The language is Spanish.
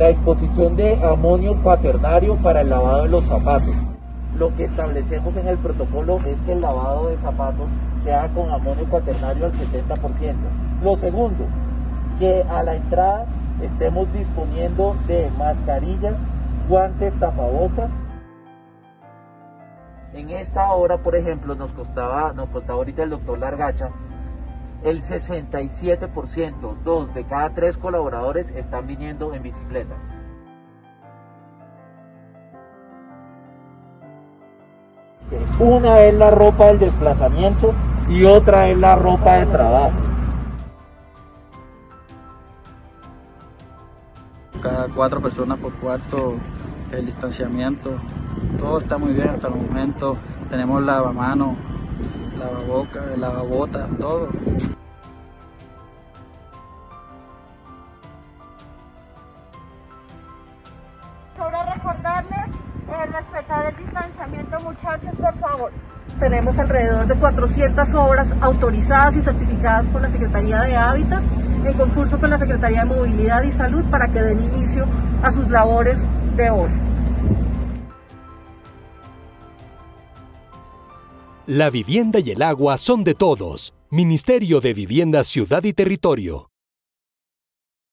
la exposición de amonio cuaternario para el lavado de los zapatos. Lo que establecemos en el protocolo es que el lavado de zapatos se haga con amonio cuaternario al 70%. Lo segundo, que a la entrada estemos disponiendo de mascarillas, guantes, tapabocas. En esta hora, por ejemplo, nos costaba, nos costaba ahorita el doctor Largacha, el 67%, dos de cada tres colaboradores están viniendo en bicicleta. Una es la ropa del desplazamiento y otra es la ropa de trabajo. Cada cuatro personas por cuarto, el distanciamiento, todo está muy bien hasta el momento. Tenemos lavamanos, lavaboca, lavabotas, todo. Sobre recordarles eh, respetar el distanciamiento, muchachos, por favor. Tenemos alrededor de 400 obras autorizadas y certificadas por la Secretaría de Hábitat en concurso con la Secretaría de Movilidad y Salud para que den inicio a sus labores de hoy. La vivienda y el agua son de todos. Ministerio de Vivienda, Ciudad y Territorio.